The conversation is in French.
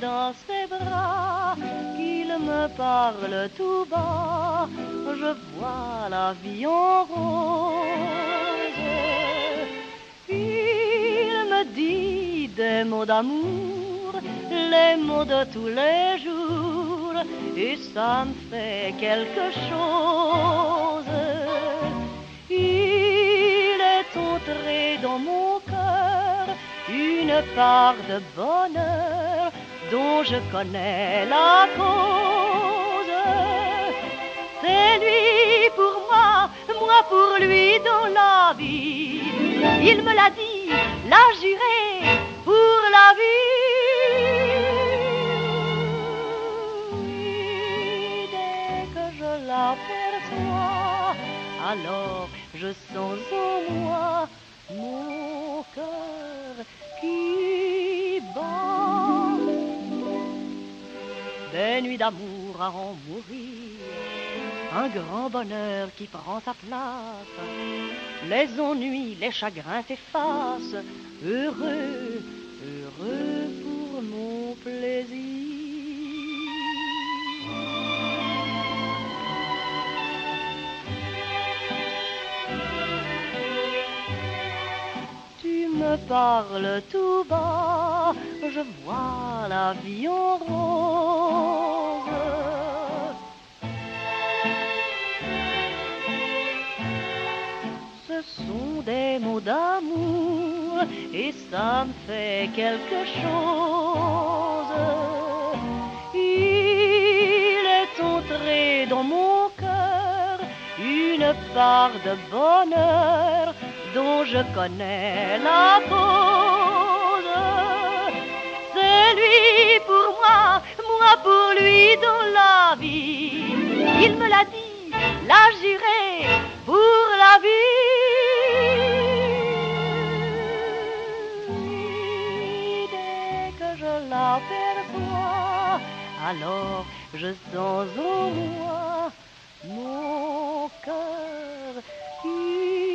dans ses bras, qu'il me parle tout bas, je vois la vie en rose. Il me dit des mots d'amour, les mots de tous les jours, et ça me fait quelque chose. Il est entré dans mon cœur une part de bonheur dont je connais la cause. C'est lui pour moi, moi pour lui dans la vie. Il me l'a dit, l'a juré pour la vie. Dès que je l'aperçois, alors je sens en moi mon cœur qui Des nuits d'amour à en mourir, un grand bonheur qui prend sa place. Les ennuis, les chagrins s'effacent, heureux, heureux pour mon plaisir. Tu me parles tout bas, je vois la vie en rose. Ce sont des mots d'amour et ça me fait quelque chose. Il est entré dans mon cœur une part de bonheur dont je connais la cause. Il me l'a dit, l'a juré pour la vie. Dès que je l'aperçois, alors je sens en moi mon cœur qui